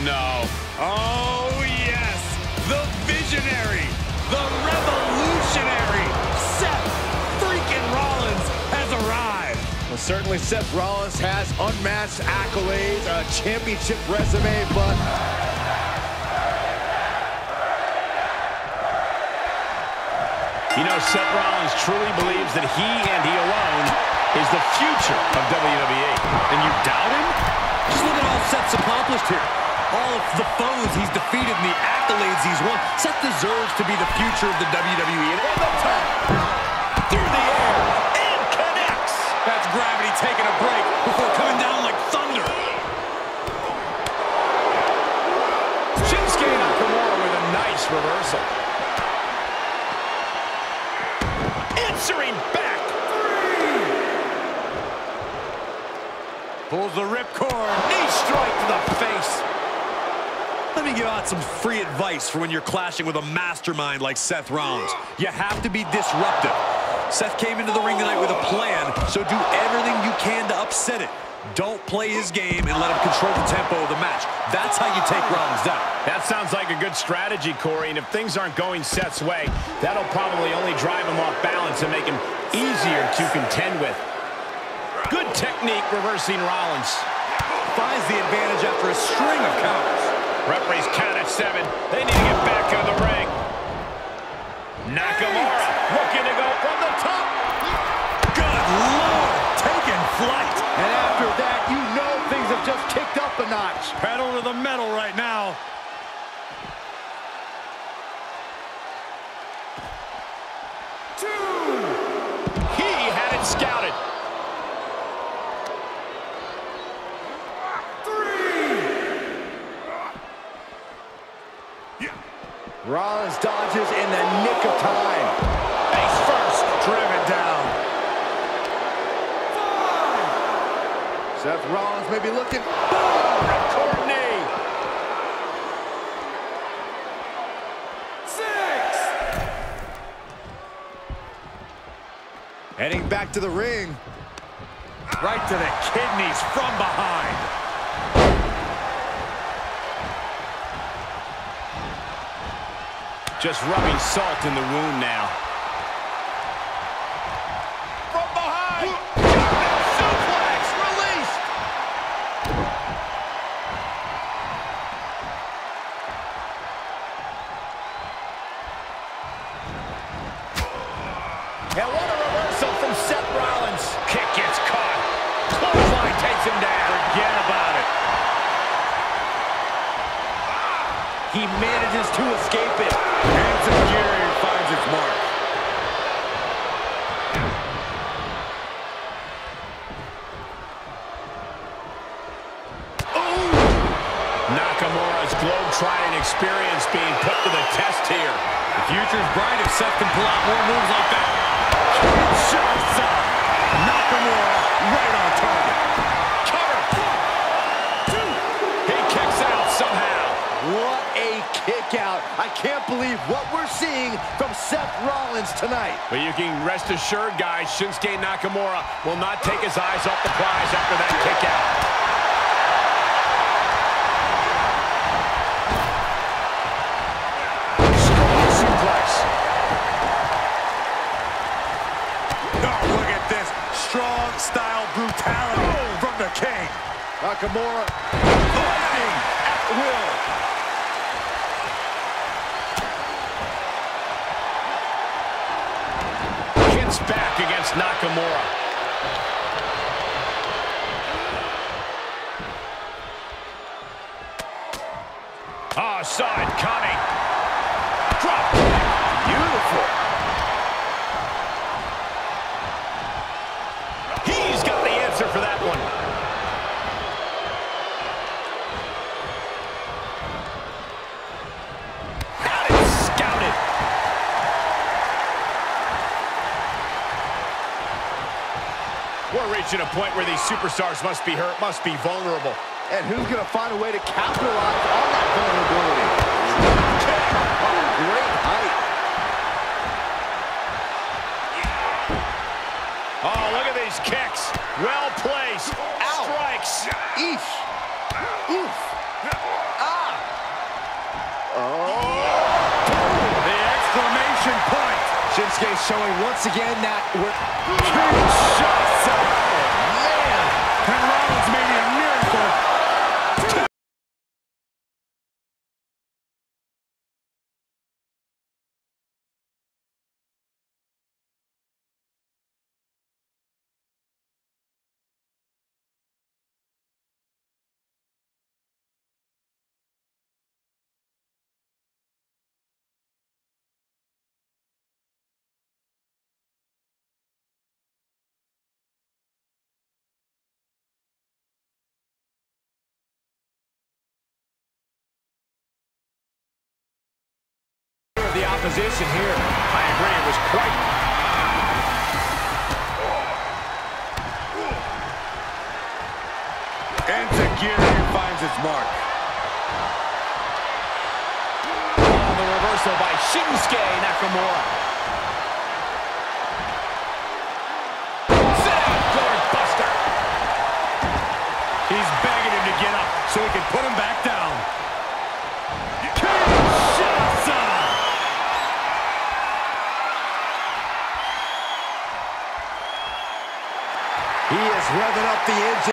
No. Oh, yes. The visionary, the revolutionary, Seth freaking Rollins has arrived. Well, certainly Seth Rollins has unmatched accolades, a championship resume, but You know, Seth Rollins truly believes that he and he alone is the future of WWE. And you doubt him? Just look at all Seth's accomplished here. All of the foes he's defeated and the accolades he's won. Seth deserves to be the future of the WWE. And on the top, through the air, and connects. That's gravity taking a break before coming down like thunder. Shinsuke Nakamura with a nice reversal. Answering back. Pulls the ripcord. Knee strike to the face. Let me give out some free advice for when you're clashing with a mastermind like Seth Rollins. You have to be disruptive. Seth came into the ring tonight with a plan, so do everything you can to upset it. Don't play his game and let him control the tempo of the match. That's how you take Rollins down. That sounds like a good strategy, Corey, and if things aren't going Seth's way, that'll probably only drive him off balance and make him easier to contend with. Good technique reversing Rollins. Finds the advantage after a string of counters. Referee's count at seven. They need to get back into the ring. Nakamura looking to go from the top. Good Lord, taking flight. and after that, you know things have just kicked up a notch. Pedal to the metal right now. He Rollins dodges in the nick of time. Face first. Driven down. Five. Seth Rollins may be looking. Ripcord knee. Heading back to the ring. Right to the kidneys from behind. Just rubbing salt in the wound now. Manages to escape it. Enzuigiri finds its mark. Oh Nakamura's globe-trotting experience being put to the test here. The future's bright if Seth can pull out more moves like that. Shots up. Nakamura right on I can't believe what we're seeing from Seth Rollins tonight. But you can rest assured, guys, Shinsuke Nakamura will not take his eyes off the prize after that kick out. Strong suplex. Oh, look at this. Strong style brutality oh. from the king. Nakamura Lightning at will. Hits back against Nakamura. Oh, side, coming. Drop. Beautiful. reaching a point where these superstars must be hurt, must be vulnerable. And who's going to find a way to capitalize on that vulnerability? Oh, look at these kicks. Well placed. Ow. Strikes. Eesh. Oof. Ah. Oh. The exclamation point. Shinsuke showing once again that we're... King shot The opposition here. I agree, it was quite... Enzuigiri finds its mark. Oh, the reversal by Shinsuke Nakamura. He's begging him to get up so he can put him back down. Revving up the engine.